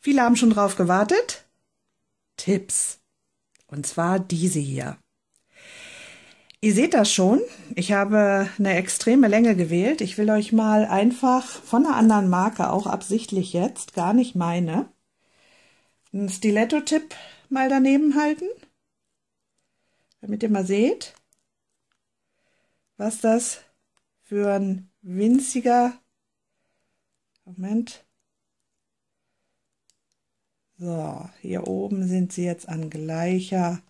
viele haben schon drauf gewartet. Tipps. Und zwar diese hier. Ihr seht das schon. Ich habe eine extreme Länge gewählt. Ich will euch mal einfach von einer anderen Marke, auch absichtlich jetzt, gar nicht meine, einen Stiletto-Tipp mal daneben halten, damit ihr mal seht, was das für ein winziger, Moment, so, hier oben sind sie jetzt an gleicher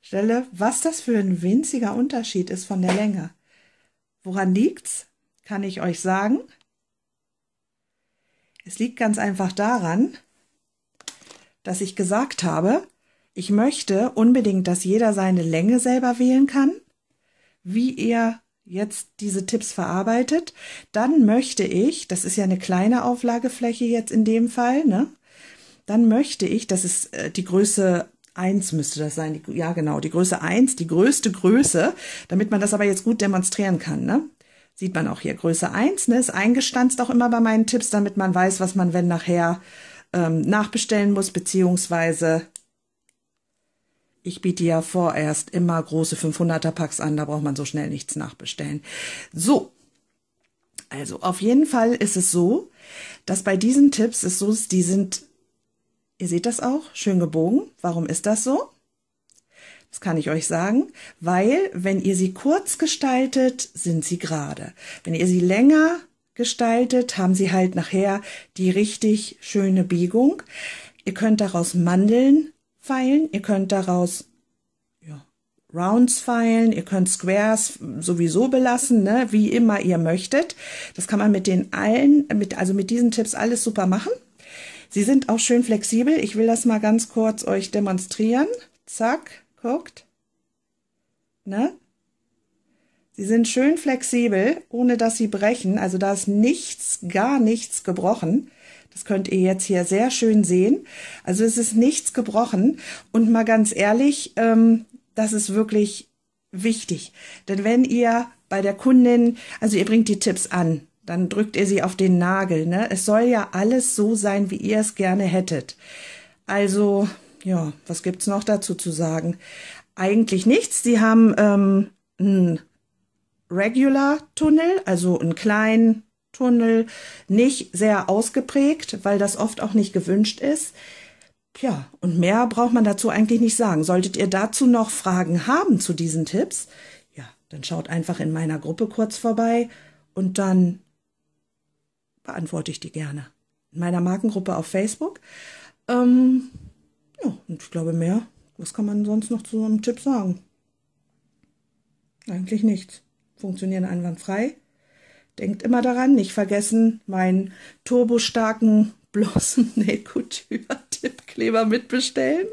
Stelle. Was das für ein winziger Unterschied ist von der Länge. Woran liegt's? Kann ich euch sagen. Es liegt ganz einfach daran, dass ich gesagt habe, ich möchte unbedingt, dass jeder seine Länge selber wählen kann, wie er jetzt diese Tipps verarbeitet. Dann möchte ich, das ist ja eine kleine Auflagefläche jetzt in dem Fall, ne? Dann möchte ich, das ist äh, die Größe 1 müsste das sein, die, ja genau, die Größe 1, die größte Größe, damit man das aber jetzt gut demonstrieren kann, ne? Sieht man auch hier, Größe 1, ne, ist eingestanzt auch immer bei meinen Tipps, damit man weiß, was man, wenn nachher ähm, nachbestellen muss, beziehungsweise ich biete ja vorerst immer große 500er Packs an, da braucht man so schnell nichts nachbestellen. So, also auf jeden Fall ist es so, dass bei diesen Tipps ist so, die sind Ihr seht das auch, schön gebogen. Warum ist das so? Das kann ich euch sagen, weil wenn ihr sie kurz gestaltet, sind sie gerade. Wenn ihr sie länger gestaltet, haben sie halt nachher die richtig schöne Biegung. Ihr könnt daraus Mandeln feilen, ihr könnt daraus ja, Rounds feilen, ihr könnt Squares sowieso belassen, ne, wie immer ihr möchtet. Das kann man mit den allen, mit, also mit diesen Tipps alles super machen. Sie sind auch schön flexibel. Ich will das mal ganz kurz euch demonstrieren. Zack, guckt. Ne? Sie sind schön flexibel, ohne dass sie brechen. Also da ist nichts, gar nichts gebrochen. Das könnt ihr jetzt hier sehr schön sehen. Also es ist nichts gebrochen. Und mal ganz ehrlich, ähm, das ist wirklich wichtig. Denn wenn ihr bei der Kundin, also ihr bringt die Tipps an, dann drückt ihr sie auf den Nagel. Ne? Es soll ja alles so sein, wie ihr es gerne hättet. Also, ja, was gibt's noch dazu zu sagen? Eigentlich nichts. Sie haben ähm, einen Regular-Tunnel, also einen kleinen Tunnel, nicht sehr ausgeprägt, weil das oft auch nicht gewünscht ist. Ja, und mehr braucht man dazu eigentlich nicht sagen. Solltet ihr dazu noch Fragen haben zu diesen Tipps, ja, dann schaut einfach in meiner Gruppe kurz vorbei und dann beantworte ich die gerne. In meiner Markengruppe auf Facebook. Ähm, ja, und ich glaube mehr. Was kann man sonst noch zu einem Tipp sagen? Eigentlich nichts. Funktionieren einwandfrei. Denkt immer daran, nicht vergessen, meinen turbostarken Blossom Nail Couture Tippkleber mitbestellen.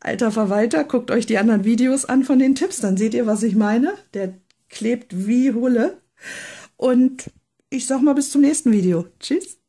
Alter Verwalter, guckt euch die anderen Videos an von den Tipps, dann seht ihr, was ich meine. Der klebt wie Hulle. Und ich sag mal bis zum nächsten Video. Tschüss.